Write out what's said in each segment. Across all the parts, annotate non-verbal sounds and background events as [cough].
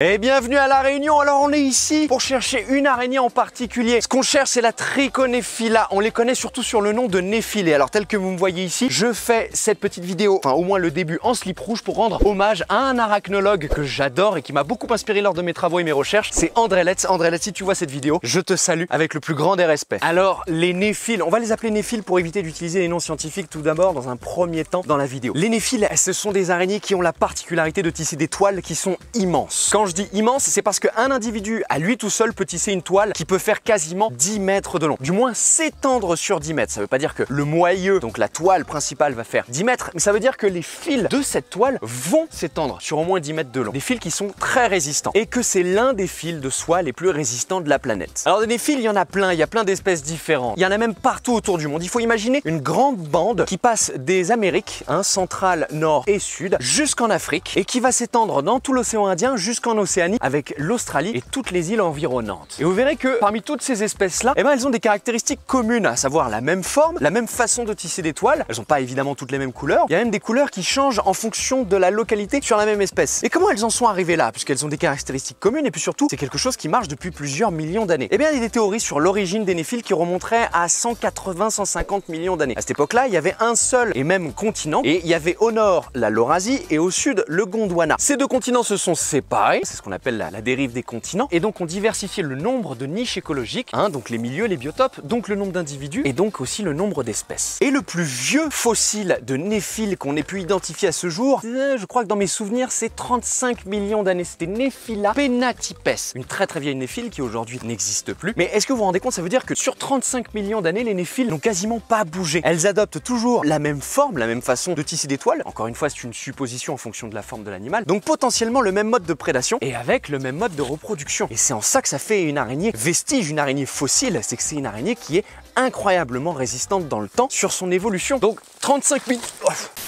Et bienvenue à La Réunion. Alors on est ici pour chercher une araignée en particulier. Ce qu'on cherche c'est la Trichonephila. On les connaît surtout sur le nom de Néphilée. Alors tel que vous me voyez ici, je fais cette petite vidéo, enfin au moins le début en slip rouge pour rendre hommage à un arachnologue que j'adore et qui m'a beaucoup inspiré lors de mes travaux et mes recherches. C'est André Letz. André Letz, si tu vois cette vidéo, je te salue avec le plus grand des respects. Alors les néphiles, on va les appeler néphiles pour éviter d'utiliser les noms scientifiques tout d'abord dans un premier temps dans la vidéo. Les néphiles, ce sont des araignées qui ont la particularité de tisser des toiles qui sont immenses. Quand je dis immense, c'est parce qu'un individu à lui tout seul peut tisser une toile qui peut faire quasiment 10 mètres de long. Du moins s'étendre sur 10 mètres. Ça veut pas dire que le moyeu, donc la toile principale, va faire 10 mètres, mais ça veut dire que les fils de cette toile vont s'étendre sur au moins 10 mètres de long. Des fils qui sont très résistants et que c'est l'un des fils de soie les plus résistants de la planète. Alors des fils, il y en a plein, il y a plein d'espèces différentes. Il y en a même partout autour du monde. Il faut imaginer une grande bande qui passe des Amériques, hein, centrale, nord et sud, jusqu'en Afrique et qui va s'étendre dans tout l'océan Indien jusqu'en Océanie avec l'Australie et toutes les îles environnantes. Et vous verrez que parmi toutes ces espèces-là, eh ben, elles ont des caractéristiques communes, à savoir la même forme, la même façon de tisser des toiles. Elles n'ont pas évidemment toutes les mêmes couleurs. Il y a même des couleurs qui changent en fonction de la localité sur la même espèce. Et comment elles en sont arrivées là? Puisqu'elles ont des caractéristiques communes et puis surtout, c'est quelque chose qui marche depuis plusieurs millions d'années. Eh bien, il y a des théories sur l'origine des néphiles qui remonteraient à 180-150 millions d'années. À cette époque-là, il y avait un seul et même continent et il y avait au nord la Laurasie et au sud le Gondwana. Ces deux continents se sont séparés, c'est ce qu'on appelle la, dérive des continents, et donc on diversifié le nombre de niches écologiques, hein, donc les milieux, les biotopes, donc le nombre d'individus et donc aussi le nombre d'espèces. Et le plus vieux fossile de néphiles qu'on ait pu identifier à ce jour, je crois que dans mes souvenirs, c'est 35 millions d'années. C'était Nephila penatipes, une très très vieille néphile qui aujourd'hui n'existe plus. Mais est-ce que vous vous rendez compte, ça veut dire que sur 35 millions d'années, les néphiles n'ont quasiment pas bougé. Elles adoptent toujours la même forme, la même façon de tisser des toiles. Encore une fois, c'est une supposition en fonction de la forme de l'animal. Donc potentiellement le même mode de prédation et avec le même mode de reproduction. Et c'est en ça que ça fait une araignée vestige, une araignée fossile, c'est que c'est une araignée qui est incroyablement résistante dans le temps sur son évolution. Donc 35 000...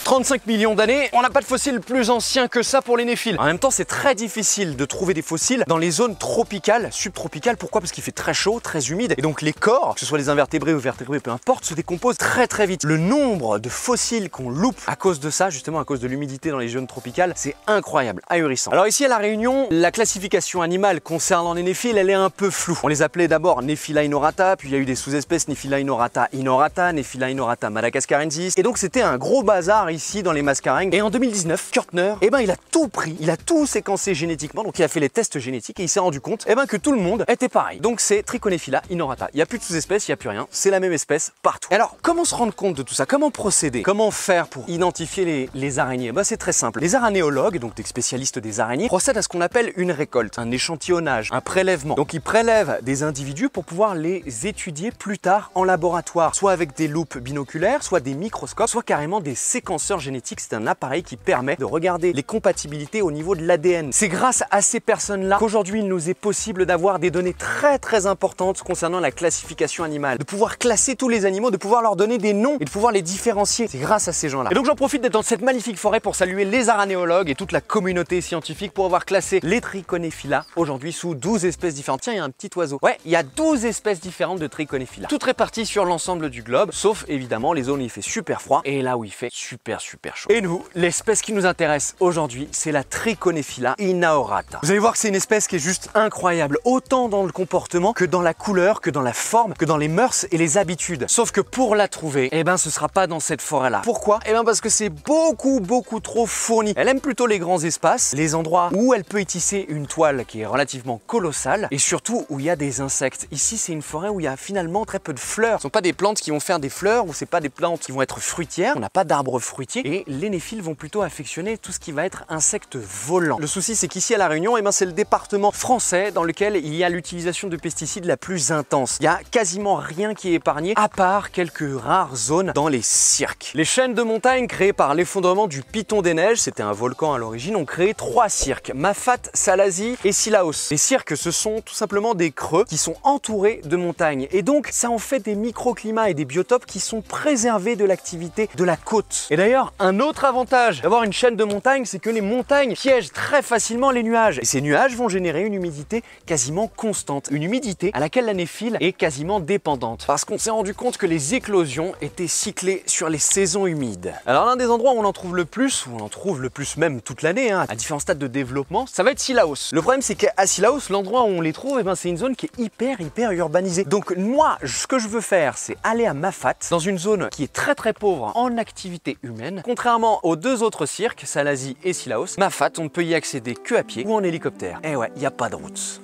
35 millions d'années, on n'a pas de fossiles plus anciens que ça pour les néphiles. En même temps, c'est très difficile de trouver des fossiles dans les zones tropicales, subtropicales. Pourquoi? Parce qu'il fait très chaud, très humide. Et donc les corps, que ce soit les invertébrés ou vertébrés, peu importe, se décomposent très très vite. Le nombre de fossiles qu'on loupe à cause de ça, justement à cause de l'humidité dans les zones tropicales, c'est incroyable, ahurissant. Alors ici à La Réunion, la classification animale concernant les néphiles, elle est un peu floue. On les appelait d'abord Nephila inorata, puis il y a eu des sous-espèces Nephila inorata inorata, Nephila inorata madagascarensis. Et donc c'était un gros bazar ici dans les mascarengues. Et en 2019, Kurtner, eh ben, il a tout pris, il a tout séquencé génétiquement, donc il a fait les tests génétiques et il s'est rendu compte eh ben, que tout le monde était pareil. Donc c'est Trichonephila inorata. Il n'y a plus de sous-espèces, il n'y a plus rien, c'est la même espèce partout. Alors comment se rendre compte de tout ça? Comment procéder? Comment faire pour identifier les, araignées? Bah, C'est très simple. Les aranéologues, donc des spécialistes des araignées, procèdent à ce qu'on appelle une récolte, un échantillonnage, un prélèvement. Donc ils prélèvent des individus pour pouvoir les étudier plus tard en laboratoire, soit avec des loupes binoculaires, soit des microscopes, soit carrément des séquenceurs génétiques c'est un appareil qui permet de regarder les compatibilités au niveau de l'ADN. C'est grâce à ces personnes-là qu'aujourd'hui il nous est possible d'avoir des données très très importantes concernant la classification animale, de pouvoir classer tous les animaux, de pouvoir leur donner des noms et de pouvoir les différencier. C'est grâce à ces gens-là. Et donc j'en profite d'être dans cette magnifique forêt pour saluer les aranéologues et toute la communauté scientifique pour avoir classé les Trichonephila aujourd'hui sous 12 espèces différentes. Tiens, il y a un petit oiseau. Ouais, il y a 12 espèces différentes de Trichonephila, toutes sur l'ensemble du globe, sauf évidemment les zones où il fait super froid et là où il fait super super chaud. Et nous, l'espèce qui nous intéresse aujourd'hui, c'est la Trichonephila inaorata. Vous allez voir que c'est une espèce qui est juste incroyable, autant dans le comportement que dans la couleur, que dans la forme, que dans les mœurs et les habitudes. Sauf que pour la trouver, eh ben ce sera pas dans cette forêt-là. Pourquoi? Eh ben parce que c'est beaucoup beaucoup trop fourni. Elle aime plutôt les grands espaces, les endroits où elle peut y tisser une toile qui est relativement colossale et surtout où il y a des insectes. Ici, c'est une forêt où il y a finalement très peu de fleurs. Ce sont pas des plantes qui vont faire des fleurs ou c'est pas des plantes qui vont être fruitières. On n'a pas d'arbres fruitiers et les néphiles vont plutôt affectionner tout ce qui va être insectes volants. Le souci, c'est qu'ici à La Réunion, eh ben, c'est le département français dans lequel il y a l'utilisation de pesticides la plus intense. Il y a quasiment rien qui est épargné, à part quelques rares zones dans les cirques. Les chaînes de montagnes créées par l'effondrement du Piton des Neiges, c'était un volcan à l'origine, ont créé trois cirques, Mafat, Salazie et Silaos. Les cirques, ce sont tout simplement des creux qui sont entourés de montagnes. Et donc, ça en fait des microclimats et des biotopes qui sont préservés de l'activité activité de la côte. Et d'ailleurs, un autre avantage d'avoir une chaîne de montagne, c'est que les montagnes piègent très facilement les nuages. Et ces nuages vont générer une humidité quasiment constante, une humidité à laquelle la néphile est quasiment dépendante. Parce qu'on s'est rendu compte que les éclosions étaient cyclées sur les saisons humides. Alors l'un des endroits où on en trouve le plus, où on en trouve le plus même toute l'année, hein, à différents stades de développement, ça va être Silaos. Le problème c'est qu'à Silaos, l'endroit où on les trouve, eh ben, c'est une zone qui est hyper hyper urbanisée. Donc moi, ce que je veux faire, c'est aller à Mafat, dans une zone qui est très très pauvre en activité humaine. Contrairement aux deux autres cirques, Salazie et Silaos, Mafat, on ne peut y accéder que à pied ou en hélicoptère. Eh ouais, il n'y a pas de route.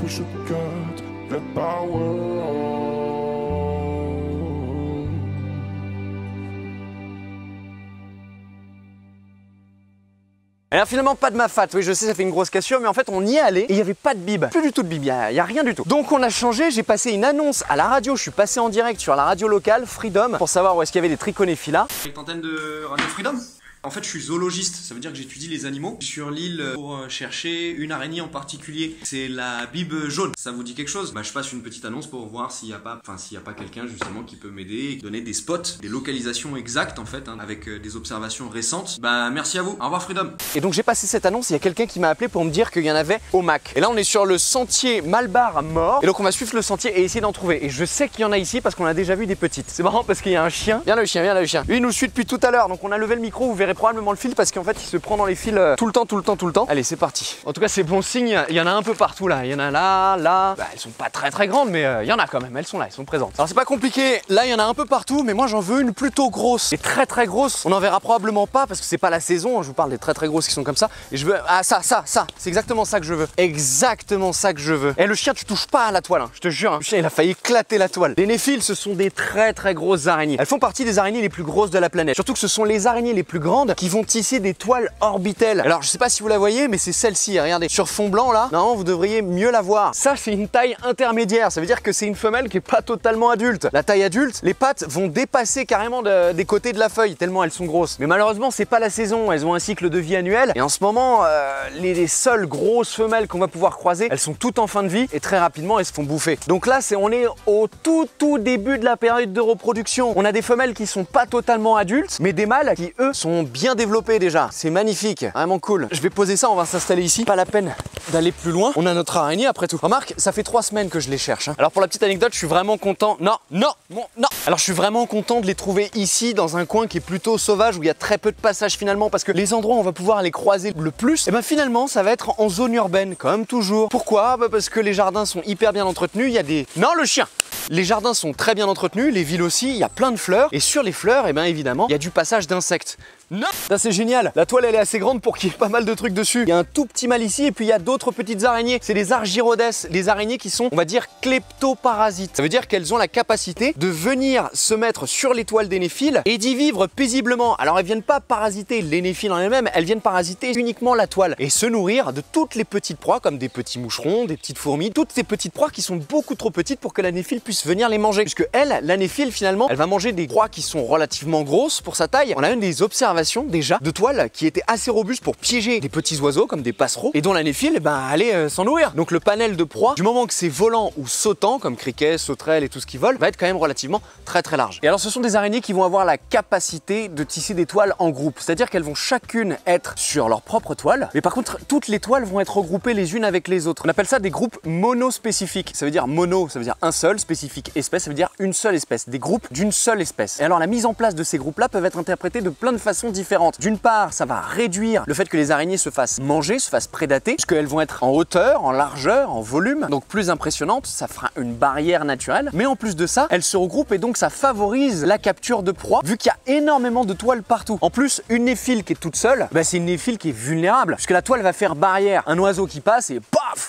Guess we should cut the power Alors finalement pas de Mafat, oui je sais ça fait une grosse cassure mais en fait on y est allé et il n'y avait pas de bib, plus du tout de bib, il n'y a rien du tout. Donc on a changé, j'ai passé une annonce à la radio, je suis passé en direct sur la radio locale Freedom pour savoir où est-ce qu'il y avait des triconéphilas. Avec l'antenne de Radio Freedom? En fait, je suis zoologiste, ça veut dire que j'étudie les animaux. Sur l'île pour euh, chercher une araignée en particulier. C'est la bibe jaune. Ça vous dit quelque chose? Bah, je passe une petite annonce pour voir s'il n'y a pas, enfin, s'il a pas quelqu'un justement qui peut m'aider, et donner des spots, des localisations exactes en fait, hein, avec euh, des observations récentes. Bah, merci à vous. Au revoir Freedom. Et donc j'ai passé cette annonce, il y a quelqu'un qui m'a appelé pour me dire qu'il y en avait au Mac. Et là on est sur le sentier Malbar mort. Et donc on va suivre le sentier et essayer d'en trouver. Et je sais qu'il y en a ici parce qu'on a déjà vu des petites. C'est marrant parce qu'il y a un chien. Viens là le chien, viens là le chien. Lui il nous suit depuis tout à l'heure. Donc on a levé le micro, vous verrez probablement le fil parce qu'en fait il se prend dans les fils euh, tout le temps, tout le temps, tout le temps. Allez c'est parti. En tout cas c'est bon signe, il y en a un peu partout là. Il y en a là, là. Bah, elles sont pas très très grandes mais euh, il y en a quand même, elles sont là, elles sont présentes. Alors c'est pas compliqué, là il y en a un peu partout mais moi j'en veux une plutôt grosse. Et très très grosse, on en verra probablement pas parce que c'est pas la saison, je vous parle des très très grosses qui sont comme ça. Et je veux, ah ça, ça, ça, c'est exactement ça que je veux. Exactement ça que je veux. Et le chien tu touches pas à la toile, hein, je te jure. hein. Le chien il a failli éclater la toile. Les néphiles ce sont des très très grosses araignées. Elles font partie des araignées les plus grosses de la planète. Surtout que ce sont les araignées les plus grandes qui vont tisser des toiles orbitelles. Alors je sais pas si vous la voyez mais c'est celle-ci, regardez. Sur fond blanc là, non vous devriez mieux la voir. Ça c'est une taille intermédiaire, ça veut dire que c'est une femelle qui est pas totalement adulte. La taille adulte, les pattes vont dépasser carrément de- des côtés de la feuille tellement elles sont grosses. Mais malheureusement c'est pas la saison, elles ont un cycle de vie annuel et en ce moment euh, les, les seules grosses femelles qu'on va pouvoir croiser, elles sont toutes en fin de vie et très rapidement elles se font bouffer. Donc là c'est on est au tout tout début de la période de reproduction. On a des femelles qui sont pas totalement adultes, mais des mâles qui eux sont bien développés déjà. C'est magnifique, vraiment cool. Je vais poser ça, on va s'installer ici. Pas la peine d'aller plus loin. On a notre araignée après tout. Remarque, ça fait trois semaines que je les cherche. hein. Alors pour la petite anecdote, je suis vraiment content. Non, non, non. Alors je suis vraiment content de les trouver ici dans un coin qui est plutôt sauvage où il y a très peu de passages finalement parce que les endroits où on va pouvoir les croiser le plus, et ben finalement ça va être en zone urbaine comme toujours. Pourquoi? Bah, Parce que les jardins sont hyper bien entretenus. Il y a des non le chien. Les jardins sont très bien entretenus, les villes aussi, il y a plein de fleurs. Et sur les fleurs, et bien évidemment, il y a du passage d'insectes. Non Ça c'est génial La toile elle est assez grande pour qu'il y ait pas mal de trucs dessus. Il y a un tout petit mal ici et puis il y a d'autres petites araignées. C'est les argyrodes, les araignées qui sont, on va dire, kleptoparasites. Ça veut dire qu'elles ont la capacité de venir se mettre sur les toiles des néphiles et d'y vivre paisiblement. Alors elles viennent pas parasiter les néphiles en elles-mêmes, elles viennent parasiter uniquement la toile et se nourrir de toutes les petites proies comme des petits moucherons, des petites fourmis, toutes ces petites proies qui sont beaucoup trop petites pour que la néphile puisse venir les manger. Puisque elle, la néphile finalement, elle va manger des proies qui sont relativement grosses pour sa taille. On a une des observations déjà de toiles qui étaient assez robustes pour piéger des petits oiseaux comme des passereaux et dont la néphile eh ben, allait euh, s'en nourrir. Donc le panel de proie, du moment que c'est volant ou sautant comme criquets, sauterelles et tout ce qui vole, va être quand même relativement très très large. Et alors ce sont des araignées qui vont avoir la capacité de tisser des toiles en groupe, c'est-à-dire qu'elles vont chacune être sur leur propre toile, mais par contre toutes les toiles vont être regroupées les unes avec les autres. On appelle ça des groupes monospécifiques. Ça veut dire mono, ça veut dire un seul, spécifique espèce, ça veut dire une seule espèce, des groupes d'une seule espèce. Et alors la mise en place de ces groupes-là peuvent être interprétés de plein de façons différentes. D'une part, ça va réduire le fait que les araignées se fassent manger, se fassent prédater, puisqu'elles vont être en hauteur, en largeur, en volume, donc plus impressionnantes, ça fera une barrière naturelle. Mais en plus de ça, elles se regroupent et donc ça favorise la capture de proie, vu qu'il y a énormément de toiles partout. En plus, une néphile qui est toute seule, bah, c'est une néphile qui est vulnérable, puisque la toile va faire barrière. Un oiseau qui passe et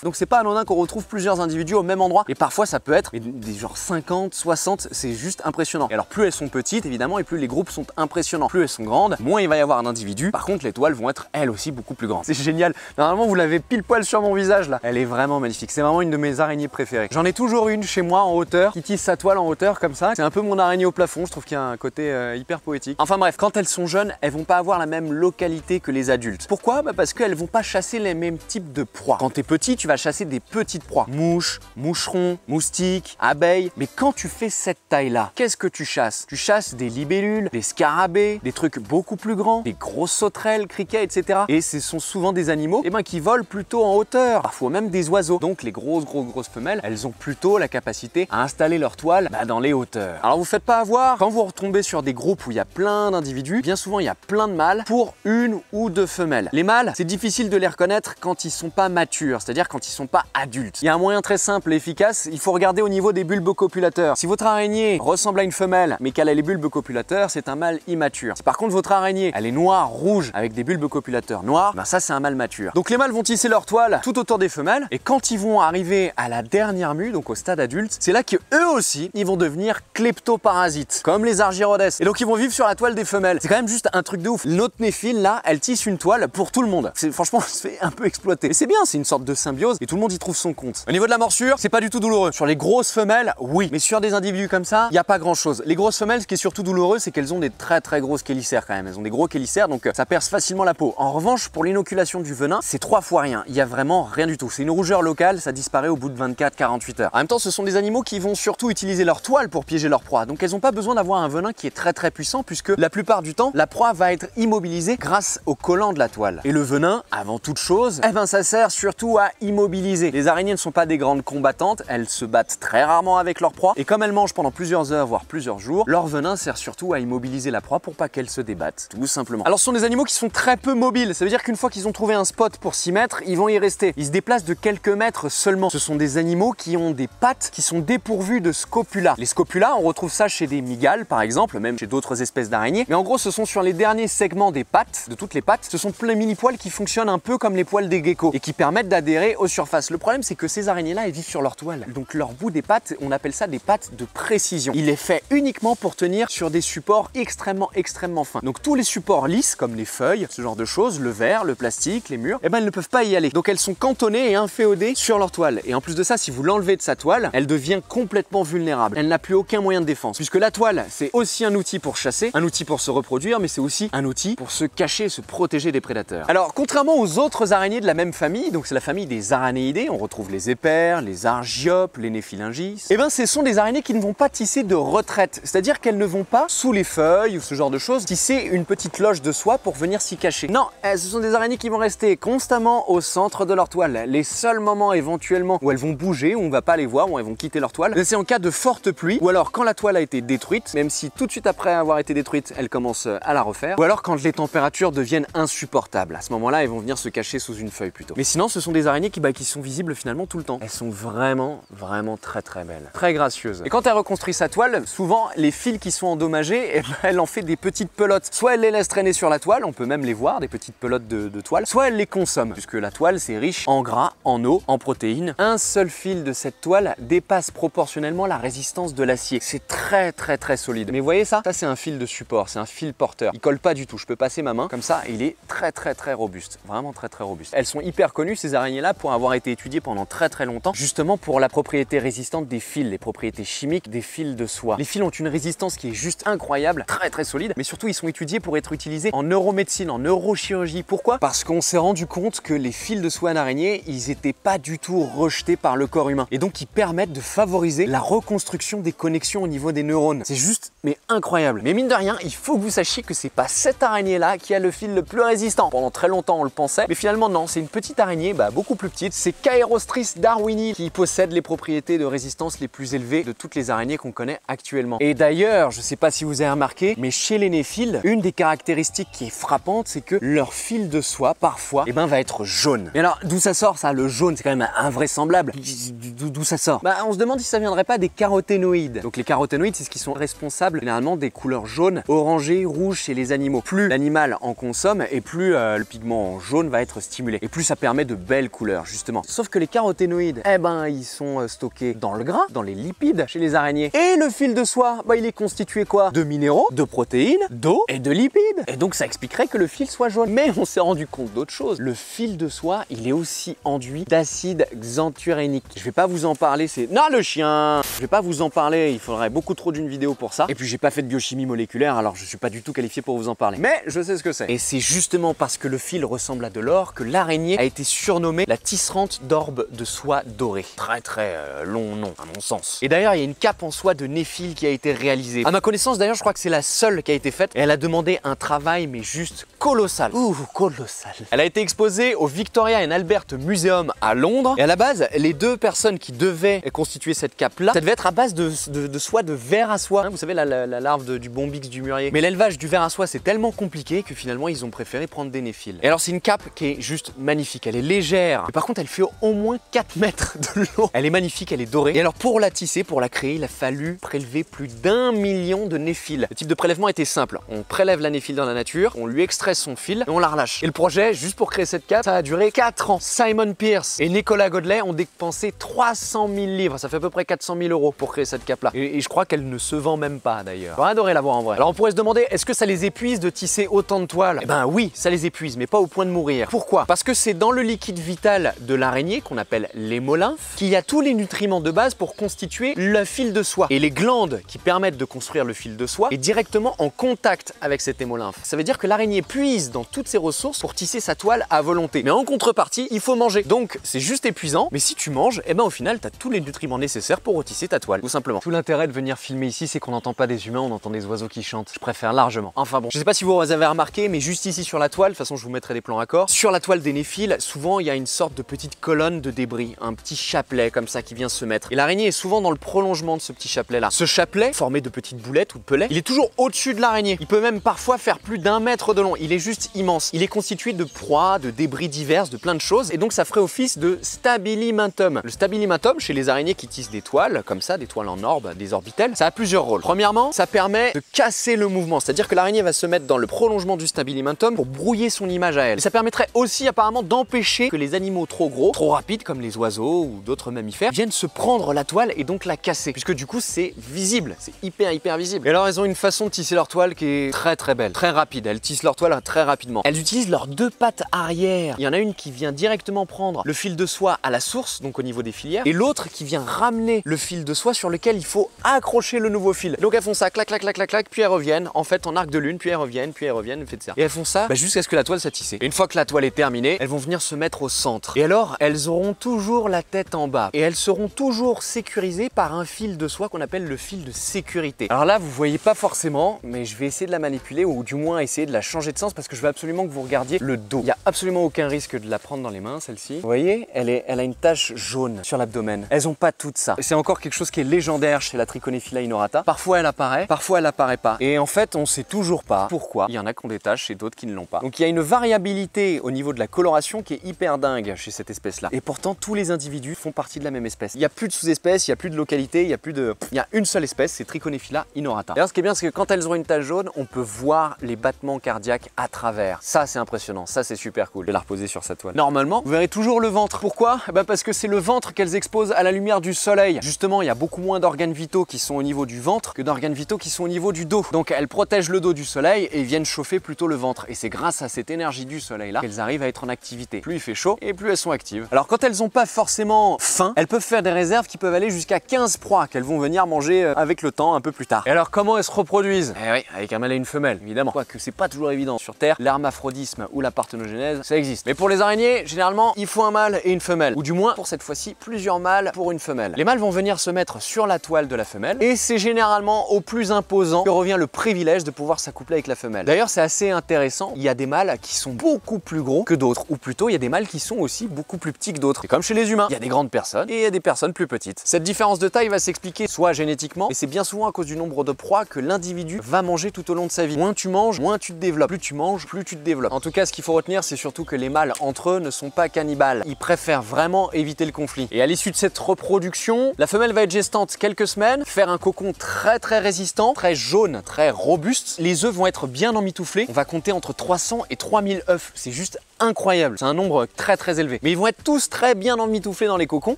Donc c'est pas anodin qu'on retrouve plusieurs individus au même endroit. Et parfois ça peut être des genre 50, 60, c'est juste impressionnant. Et alors plus elles sont petites évidemment et plus les groupes sont impressionnants. Plus elles sont grandes, moins il va y avoir d'individus. Par contre les toiles vont être elles aussi beaucoup plus grandes. C'est génial. Normalement vous l'avez pile poil sur mon visage là. Elle est vraiment magnifique. C'est vraiment une de mes araignées préférées. J'en ai toujours une chez moi en hauteur qui tisse sa toile en hauteur comme ça. C'est un peu mon araignée au plafond. Je trouve qu'il y a un côté euh, hyper poétique. Enfin bref, quand elles sont jeunes, elles vont pas avoir la même localité que les adultes. Pourquoi? Bah Parce qu'elles vont pas chasser les mêmes types de proies. Quand t'es petit, tu vas chasser des petites proies. Mouches, moucherons, moustiques, abeilles. Mais quand tu fais cette taille-là, qu'est-ce que tu chasses? Tu chasses des libellules, des scarabées, des trucs beaucoup plus grands, des grosses sauterelles, criquets, etc. Et ce sont souvent des animaux eh ben, qui volent plutôt en hauteur, parfois même des oiseaux. Donc les grosses, grosses, grosses femelles, elles ont plutôt la capacité à installer leur toile bah, dans les hauteurs. Alors vous faites pas avoir, quand vous retombez sur des groupes où il y a plein d'individus, bien souvent il y a plein de mâles pour une ou deux femelles. Les mâles, c'est difficile de les reconnaître quand ils sont pas matures, c'est-à-dire quand ils sont pas adultes. Il y a un moyen très simple et efficace, il faut regarder au niveau des bulbes copulateurs. Si votre araignée ressemble à une femelle mais qu'elle a les bulbes copulateurs, c'est un mâle immature. Si par contre votre araignée, elle est noire, rouge, avec des bulbes copulateurs noirs, ben ça c'est un mâle mature. Donc les mâles vont tisser leur toile tout autour des femelles et quand ils vont arriver à la dernière mue, donc au stade adulte, c'est là qu'eux aussi, ils vont devenir kleptoparasites, comme les argyrodes. Et donc ils vont vivre sur la toile des femelles. C'est quand même juste un truc de ouf. Notre néphile là, elle tisse une toile pour tout le monde. C'est franchement, [laughs] se fait un peu exploiter. C'est bien, c'est une sorte de et tout le monde y trouve son compte. Au niveau de la morsure, c'est pas du tout douloureux. Sur les grosses femelles, oui, mais sur des individus comme ça, il y a pas grand chose. Les grosses femelles, ce qui est surtout douloureux, c'est qu'elles ont des très très grosses chélicères quand même. Elles ont des gros chélicères, donc euh, ça perce facilement la peau. En revanche, pour l'inoculation du venin, c'est trois fois rien. Il y a vraiment rien du tout. C'est une rougeur locale, ça disparaît au bout de 24-48 heures. En même temps, ce sont des animaux qui vont surtout utiliser leur toile pour piéger leur proie. Donc elles n'ont pas besoin d'avoir un venin qui est très très puissant puisque la plupart du temps, la proie va être immobilisée grâce au collant de la toile. Et le venin, avant toute chose, eh ben ça sert surtout à immobiliser. Les araignées ne sont pas des grandes combattantes, elles se battent très rarement avec leur proie et comme elles mangent pendant plusieurs heures voire plusieurs jours, leur venin sert surtout à immobiliser la proie pour pas qu'elle se débatte, tout simplement. Alors ce sont des animaux qui sont très peu mobiles, ça veut dire qu'une fois qu'ils ont trouvé un spot pour s'y mettre, ils vont y rester. Ils se déplacent de quelques mètres seulement. Ce sont des animaux qui ont des pattes qui sont dépourvues de scopula. Les scopulas, on retrouve ça chez des migales par exemple, même chez d'autres espèces d'araignées. Mais en gros, ce sont sur les derniers segments des pattes, de toutes les pattes, ce sont plein mini poils qui fonctionnent un peu comme les poils des geckos et qui permettent d'adhérer aux surfaces. Le problème, c'est que ces araignées-là, elles vivent sur leur toile. Donc leur bout des pattes, on appelle ça des pattes de précision. Il est fait uniquement pour tenir sur des supports extrêmement, extrêmement fins. Donc tous les supports lisses, comme les feuilles, ce genre de choses, le verre, le plastique, les murs, eh ben elles ne peuvent pas y aller. Donc elles sont cantonnées et inféodées sur leur toile. Et en plus de ça, si vous l'enlevez de sa toile, elle devient complètement vulnérable. Elle n'a plus aucun moyen de défense. Puisque la toile, c'est aussi un outil pour chasser, un outil pour se reproduire, mais c'est aussi un outil pour se cacher, se protéger des prédateurs. Alors, contrairement aux autres araignées de la même famille, donc c'est la famille des aranéidés, on retrouve les épères, les argiopes, les néphilingis, et ben ce sont des araignées qui ne vont pas tisser de retraite, c'est-à-dire qu'elles ne vont pas sous les feuilles ou ce genre de choses tisser une petite loge de soie pour venir s'y cacher. Non, ce sont des araignées qui vont rester constamment au centre de leur toile. Les seuls moments éventuellement où elles vont bouger, où on va pas les voir, où elles vont quitter leur toile, c'est en cas de forte pluie, ou alors quand la toile a été détruite, même si tout de suite après avoir été détruite, elle commence à la refaire, ou alors quand les températures deviennent insupportables. À ce moment-là, elles vont venir se cacher sous une feuille plutôt. Mais sinon, ce sont des araignées qui, bah, qui sont visibles finalement tout le temps. Elles sont vraiment, vraiment très très belles, très gracieuses. Et quand elle reconstruit sa toile, souvent les fils qui sont endommagés, eh ben, elle en fait des petites pelotes. Soit elle les laisse traîner sur la toile, on peut même les voir, des petites pelotes de, de toile, soit elle les consomme, puisque la toile c'est riche en gras, en eau, en protéines. Un seul fil de cette toile dépasse proportionnellement la résistance de l'acier. C'est très très très solide. Mais vous voyez ça Ça c'est un fil de support, c'est un fil porteur. Il colle pas du tout. Je peux passer ma main comme ça, il est très très très robuste, vraiment très très robuste. Elles sont hyper connues ces araignées là pour avoir été étudiés pendant très très longtemps, justement pour la propriété résistante des fils, les propriétés chimiques des fils de soie. Les fils ont une résistance qui est juste incroyable, très très solide, mais surtout ils sont étudiés pour être utilisés en neuromédecine, en neurochirurgie. Pourquoi? Parce qu'on s'est rendu compte que les fils de soie d'araignée, ils n'étaient pas du tout rejetés par le corps humain. Et donc ils permettent de favoriser la reconstruction des connexions au niveau des neurones. C'est juste, mais incroyable. Mais mine de rien, il faut que vous sachiez que c'est pas cette araignée-là qui a le fil le plus résistant. Pendant très longtemps, on le pensait, mais finalement non, c'est une petite araignée, bah, beaucoup plus C'est Caerostris darwini qui possède les propriétés de résistance les plus élevées de toutes les araignées qu'on connaît actuellement. Et d'ailleurs, je sais pas si vous avez remarqué, mais chez les néphiles, une des caractéristiques qui est frappante, c'est que leur fil de soie, parfois, eh ben, va être jaune. Mais alors, d'où ça sort ça Le jaune, c'est quand même invraisemblable. D'où ça sort? Bah, on se demande si ça viendrait pas des caroténoïdes. Donc les caroténoïdes, c'est ce qui sont responsables généralement des couleurs jaunes, orangées, rouges chez les animaux. Plus l'animal en consomme et plus euh, le pigment jaune va être stimulé. Et plus ça permet de belles couleurs, justement. Sauf que les caroténoïdes, eh ben, ils sont euh, stockés dans le gras, dans les lipides chez les araignées. Et le fil de soie, bah, il est constitué quoi? De minéraux, de protéines, d'eau et de lipides. Et donc ça expliquerait que le fil soit jaune. Mais on s'est rendu compte d'autre chose. Le fil de soie, il est aussi enduit d'acide xanthurénique. Je vais pas vous en parler, c'est... Non, le chien Je vais pas vous en parler, il faudrait beaucoup trop d'une vidéo pour ça. Et puis j'ai pas fait de biochimie moléculaire, alors je suis pas du tout qualifié pour vous en parler. Mais je sais ce que c'est. Et c'est justement parce que le fil ressemble à de l'or que l'araignée a été surnommée la tisserante d'orbe de soie dorée. Très très euh, long nom, à mon sens. Et d'ailleurs, il y a une cape en soie de néphile qui a été réalisée. À ma connaissance, d'ailleurs, je crois que c'est la seule qui a été faite. Et elle a demandé un travail, mais juste colossal. Ouh, colossal. Elle a été exposée au Victoria and Albert Museum à Londres. Et à la base, les deux personnes qui devaient constituer cette cape-là, ça devait être à base de, de, de soie de verre à soie. Hein, vous savez, la, la, la larve de, du bombix du mûrier. Mais l'élevage du verre à soie, c'est tellement compliqué que finalement, ils ont préféré prendre des néphiles. Et alors, c'est une cape qui est juste magnifique. Elle est légère. Et par contre, elle fait au moins 4 mètres de long. Elle est magnifique, elle est dorée. Et alors, pour la tisser, pour la créer, il a fallu prélever plus d'un million de néphiles. Le type de prélèvement était simple. On prélève la néphile dans la nature, on lui extrait son fil et on la relâche. Et le projet, juste pour créer cette cape, ça a duré 4 ans. Simon Pierce et Nicolas Godley ont dépensé 300 000 livres. Ça fait à peu près 400 000 euros pour créer cette cape-là. Et, et, je crois qu'elle ne se vend même pas d'ailleurs. J'aurais adoré la voir en vrai. Alors on pourrait se demander, est-ce que ça les épuise de tisser autant de toiles? Eh ben oui, ça les épuise, mais pas au point de mourir. Pourquoi? Parce que c'est dans le liquide vital de l'araignée, qu'on appelle l'hémolymphe, qu'il y a tous les nutriments de base pour constituer le fil de soie. Et les glandes qui permettent de construire le fil de soie est directement en contact avec cette hémolymphe. Ça veut dire que l'araignée puise dans toutes ses ressources pour tisser sa toile à volonté. Mais en contrepartie, il faut manger. Donc c'est juste épuisant, mais si tu manges, eh ben au final, tu as tous les nutriments nécessaires pour retisser ta toile, tout simplement. Tout l'intérêt de venir filmer ici, c'est qu'on n'entend pas des humains, on entend des oiseaux qui chantent. Je préfère largement. Enfin bon, je sais pas si vous avez remarqué, mais juste ici sur la toile, de toute façon je vous mettrai des plans à corps, sur la toile des néphiles, souvent il y a une sorte de petite colonne de débris, un petit chapelet comme ça qui vient se mettre. Et l'araignée est souvent dans le prolongement de ce petit chapelet là. Ce chapelet, formé de petites boulettes ou de pelets, il est toujours au-dessus de l'araignée. Il peut même parfois faire plus d'un mètre de long. Il est juste immense. Il est constitué de proies, de débris divers, de plein de choses. Et donc ça ferait office de stabilimentum. Le stabilimentum, chez les araignées qui tissent des toiles, comme ça, des toiles en orbe, des orbitelles, ça a plusieurs rôles. Premièrement, ça permet de casser le mouvement. C'est-à-dire que l'araignée va se mettre dans le prolongement du stabilimentum pour brouiller son image à elle. Et ça permettrait aussi apparemment d'empêcher que les animaux trop gros, trop rapides comme les oiseaux ou d'autres mammifères, viennent se prendre la toile et donc la casser. Puisque du coup c'est visible, c'est hyper hyper visible. Et alors elles ont une façon de tisser leur toile qui est très très belle, très rapide. Elles tissent leur toile très rapidement. Elles utilisent leurs deux pattes arrière. Il y en a une qui vient directement prendre le fil de soie à la source, donc au niveau des filières, et l'autre qui vient ramener le fil de soie sur lequel il faut accrocher le nouveau fil. Donc elles font ça, clac clac clac clac clac, puis elles reviennent en fait en arc de lune, puis elles reviennent, puis elles reviennent, etc. Et elles font ça bah, jusqu'à ce que la toile soit tissée. Et une fois que la toile est terminée, elles vont venir se mettre au centre. Et alors, elles auront toujours la tête en bas. Et elles seront toujours sécurisées par un fil de soie qu'on appelle le fil de sécurité. Alors là, vous voyez pas forcément, mais je vais essayer de la manipuler ou du moins essayer de la changer de sens parce que je veux absolument que vous regardiez le dos. Il n'y a absolument aucun risque de la prendre dans les mains, celle-ci. Vous voyez, elle, est, elle a une tache jaune sur l'abdomen. Elles ont pas toutes ça. C'est encore quelque chose qui est légendaire chez la Trichonephila inorata. Parfois elle apparaît, parfois elle apparaît pas. Et en fait, on sait toujours pas pourquoi. Il y en a qui ont des taches et d'autres qui ne l'ont pas. Donc il y a une variabilité au niveau de la coloration qui est hyper dingue chez cette espèce-là. Et pourtant, tous les individus font partie de la même espèce. Il n'y a plus de sous-espèces, il n'y a plus de localité, il y a plus de... Il y a une seule espèce, c'est Trichonephila inorata. D'ailleurs, ce qui est bien, c'est que quand elles ont une tache jaune, on peut voir les battements cardiaques à travers. Ça, c'est impressionnant. Ça, c'est super cool. Je vais la reposer sur sa toile. Normalement, vous verrez toujours le ventre. Pourquoi? Bah Parce que c'est le ventre qu'elles exposent à la lumière du soleil. Justement, il y a beaucoup moins d'organes vitaux qui sont au niveau du ventre que d'organes vitaux qui sont au niveau du dos. Donc, elles protègent le dos du soleil et viennent chauffer plutôt le ventre. Et c'est grâce à cette énergie du soleil là qu'elles arrivent à être en activité. Plus il fait chaud et plus sont actives. Alors quand elles n'ont pas forcément faim, elles peuvent faire des réserves qui peuvent aller jusqu'à 15 proies qu'elles vont venir manger euh, avec le temps un peu plus tard. Et alors comment elles se reproduisent? Eh oui, avec un mâle et une femelle, évidemment. Quoique c'est pas toujours évident. Sur Terre, l'hermaphrodisme ou la parthénogenèse, ça existe. Mais pour les araignées, généralement, il faut un mâle et une femelle. Ou du moins, pour cette fois-ci, plusieurs mâles pour une femelle. Les mâles vont venir se mettre sur la toile de la femelle et c'est généralement au plus imposant que revient le privilège de pouvoir s'accoupler avec la femelle. D'ailleurs, c'est assez intéressant. Il y a des mâles qui sont beaucoup plus gros que d'autres, ou plutôt il y a des mâles qui sont aussi beaucoup plus petits que d'autres. C'est comme chez les humains. Il y a des grandes personnes et il y a des personnes plus petites. Cette différence de taille va s'expliquer soit génétiquement, et c'est bien souvent à cause du nombre de proies que l'individu va manger tout au long de sa vie. Moins tu manges, moins tu te développes. Plus tu manges, plus tu te développes. En tout cas, ce qu'il faut retenir, c'est surtout que les mâles entre eux ne sont pas cannibales. Ils préfèrent vraiment éviter le conflit. Et à l'issue de cette reproduction, la femelle va être gestante quelques semaines, faire un cocon très très résistant, très jaune, très robuste. Les œufs vont être bien emmitouflés. On va compter entre 300 et 3000 œufs. C'est juste incroyable. C'est un nombre très très élevé. Mais ils vont être tous très bien emmitouflés dans les cocons.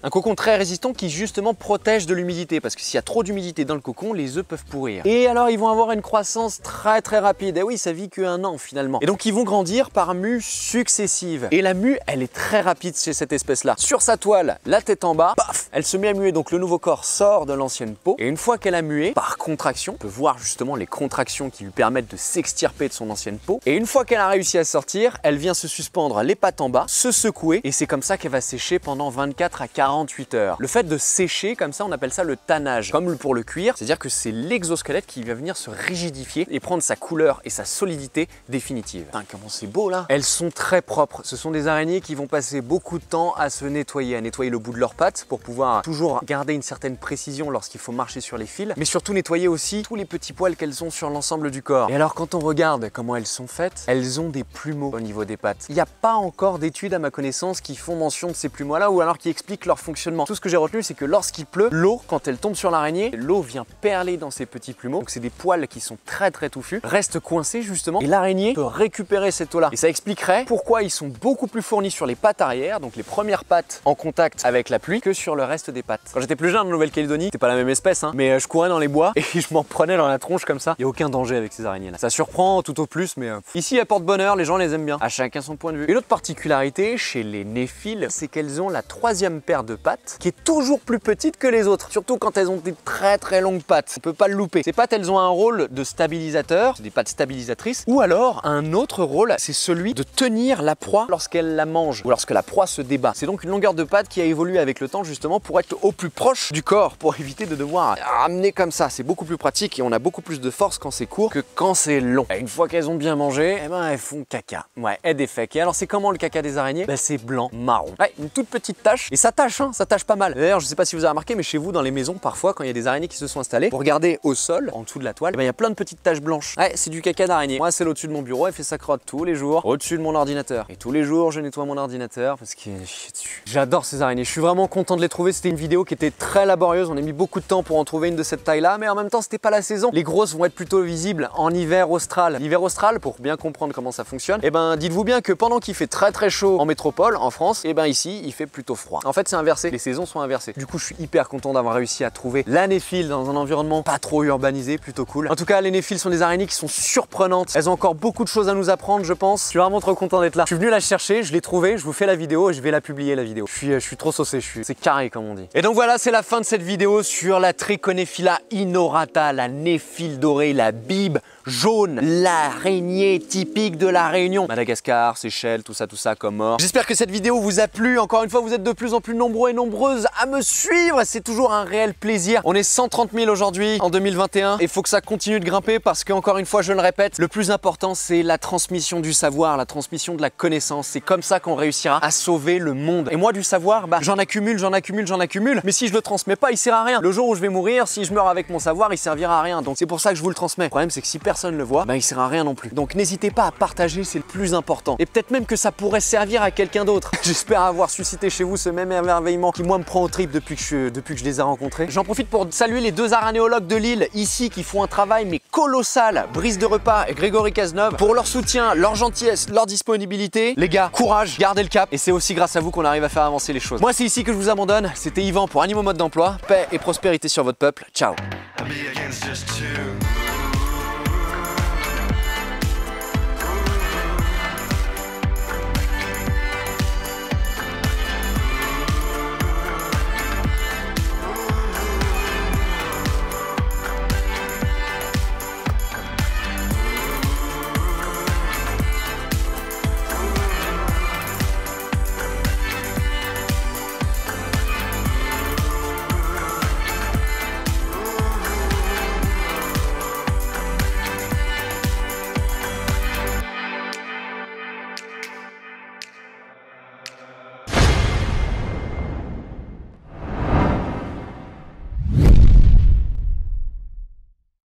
Un cocon très résistant qui justement protège de l'humidité parce que s'il y a trop d'humidité dans le cocon, les œufs peuvent pourrir. Et alors ils vont avoir une croissance très très rapide. Et oui, ça vit qu'un an finalement. Et donc ils vont grandir par mues successives. Et la mue, elle est très rapide chez cette espèce-là. Sur sa toile, la tête en bas, paf, elle se met à muer. Donc le nouveau corps sort de l'ancienne peau. Et une fois qu'elle a mué, par contraction, on peut voir justement les contractions qui lui permettent de s'extirper de son ancienne peau. Et une fois qu'elle a réussi à sortir, elle vient se suspendre les pattes en bas, se secouer. Et c'est comme ça qu'elle va sécher pendant 24 à 48 heures. Le fait de sécher comme ça, on appelle ça le tannage. Comme pour le cuir, c'est-à-dire que c'est l'exosquelette qui va venir se rigidifier et prendre sa couleur et sa solidité définitive. Putain, comment c'est beau là Elles sont très propres. Ce sont des araignées qui vont passer beaucoup de temps à se nettoyer, à nettoyer le bout de leurs pattes pour pouvoir toujours garder une certaine précision lorsqu'il faut marcher sur les fils, mais surtout nettoyer aussi tous les petits poils qu'elles ont sur l'ensemble du corps. Et alors quand on regarde comment elles sont faites, elles ont des plumeaux au niveau des pattes. Il n'y a pas encore d'études à ma connaissance qui font mention de ces plumeaux-là ou alors qui expliquent leur fonctionnement. Tout ce que j'ai retenu, c'est que lorsqu'il pleut, l'eau, quand elle tombe sur l'araignée, l'eau vient perler dans ces petits plumeaux. Donc c'est des poils qui sont très très touffus, restent coincés justement, et l'araignée peut récupérer cette eau-là. Et ça expliquerait pourquoi ils sont beaucoup plus fournis sur les pattes arrière, donc les premières pattes en contact avec la pluie, que sur le reste des pattes. Quand j'étais plus jeune en Nouvelle-Calédonie, c'était pas la même espèce, hein, mais euh, je courais dans les bois [laughs] et je m'en prenais dans la tronche comme ça. Il y a aucun danger avec ces araignées-là. Ça surprend tout au plus, mais euh, ici, elles portent bonheur, les gens les aiment bien. À chacun son point Une autre particularité chez les néphiles, c'est qu'elles ont la troisième paire de pattes qui est toujours plus petite que les autres. Surtout quand elles ont des très très longues pattes. On peut pas le louper. Ces pattes, elles ont un rôle de stabilisateur, des pattes stabilisatrices, ou alors un autre rôle, c'est celui de tenir la proie lorsqu'elle la mange ou lorsque la proie se débat. C'est donc une longueur de patte qui a évolué avec le temps justement pour être au plus proche du corps, pour [laughs] éviter de devoir ramener comme ça. C'est beaucoup plus pratique et on a beaucoup plus de force quand c'est court que quand c'est long. Et une fois qu'elles ont bien mangé, eh ben elles font caca. Ouais, elles défèquent. Alors c'est comment le caca des araignées Ben c'est blanc, marron. Ouais, une toute petite tache. Et ça tâche, hein, ça tâche pas mal. D'ailleurs, je sais pas si vous avez remarqué, mais chez vous dans les maisons, parfois quand il y a des araignées qui se sont installées, vous regardez au sol, en dessous de la toile, eh ben, il y a plein de petites taches blanches. Ouais, c'est du caca d'araignée. Moi, c'est au-dessus de mon bureau, elle fait sa crotte tous les jours, au-dessus de mon ordinateur. Et tous les jours, je nettoie mon ordinateur parce que j'adore ces araignées. Je suis vraiment content de les trouver. C'était une vidéo qui était très laborieuse. On a mis beaucoup de temps pour en trouver une de cette taille-là, mais en même temps, c'était pas la saison. Les grosses vont être plutôt visibles en hiver austral. L'hiver austral, pour bien comprendre comment ça fonctionne, et ben dites-vous bien que pendant qu'il fait très très chaud en métropole, en France, et ben ici, il fait plutôt froid. En fait, c'est inversé. Les saisons sont inversées. Du coup, je suis hyper content d'avoir réussi à trouver la néphile dans un environnement pas trop urbanisé, plutôt cool. En tout cas, les néphiles sont des araignées qui sont surprenantes. Elles ont encore beaucoup de choses à nous apprendre, je pense. Je suis vraiment trop content d'être là. Je suis venu la chercher, je l'ai trouvée, je vous fais la vidéo et je vais la publier la vidéo. Je suis, je suis trop saucé, je suis, c'est carré comme on dit. Et donc voilà, c'est la fin de cette vidéo sur la Trichonephila inorata, la néphile dorée, la bibe jaune, l'araignée typique de la Réunion. Madagascar, Seychelles, tout ça, tout ça, comme mort. J'espère que cette vidéo vous a plu. Encore une fois, vous êtes de plus en plus nombreux et nombreuses à me suivre. C'est toujours un réel plaisir. On est 130 000 aujourd'hui en 2021 et il faut que ça continue de grimper parce qu'encore une fois, je le répète, le plus important, c'est la transmission du savoir, la transmission de la connaissance. C'est comme ça qu'on réussira à sauver le monde. Et moi, du savoir, bah, j'en accumule, j'en accumule, j'en accumule. Mais si je le transmets pas, il sert à rien. Le jour où je vais mourir, si je meurs avec mon savoir, il servira à rien. Donc c'est pour ça que je vous le transmets. Le problème, c'est que si personne le voit, bah, il sert à rien non plus. Donc n'hésitez pas à partager, c'est le plus important. Et peut-être même que ça pourrait servir à quelqu'un d'autre. [laughs] J'espère avoir suscité chez vous ce même émerveillement qui moi me prend au trip depuis que je, depuis que je les ai rencontrés. J'en profite pour saluer les deux aranéologues de Lille ici qui font un travail mais colossal. Brise de repas et Grégory Cazeneuve pour leur soutien, leur gentillesse, leur disponibilité. Les gars, courage, gardez le cap et c'est aussi grâce à vous qu'on arrive à faire avancer les choses. Moi c'est ici que je vous abandonne. C'était Yvan pour Animaux Mode d'Emploi. Paix et prospérité sur votre peuple. Ciao.